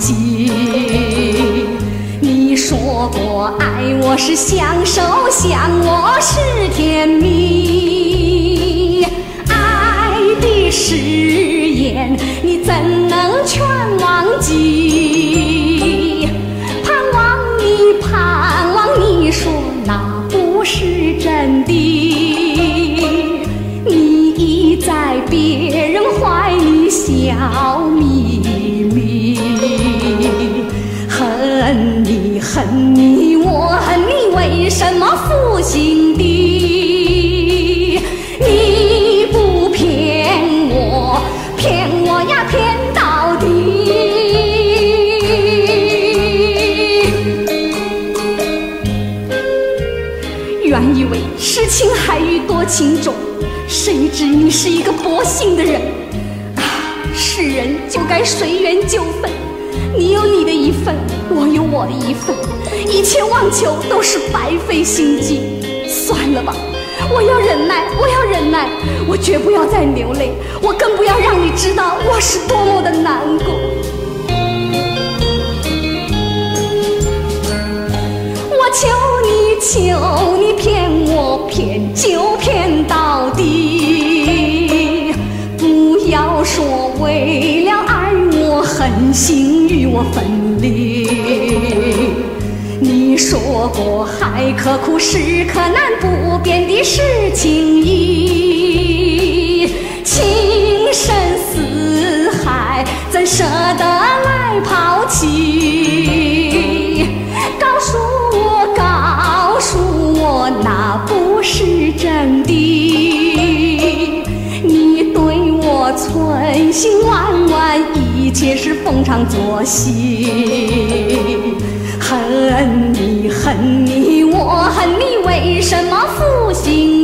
记。你说过爱我是享受，想我是甜蜜。爱的誓言，你怎能全忘记？盼望你，盼望你说那不是真的。你已在别人怀里笑恨你，恨你，我恨你，为什么负心地？你不骗我，骗我呀，骗到底。原以为痴情海域多情种，谁知你是一个薄幸的人。啊，世人就该随缘就分，份，我有我的一份，一切妄求都是白费心机。算了吧，我要忍耐，我要忍耐，我绝不要再流泪，我更不要让你知道我是多么的难过。狠心与我分离。你说过海可枯石可难，不变的是情谊。情深似海，怎舍得来抛弃？告诉我，告诉我，那不是真的。你对我存心万万意，一切是逢场作戏。恨你，恨你，我恨你，为什么负心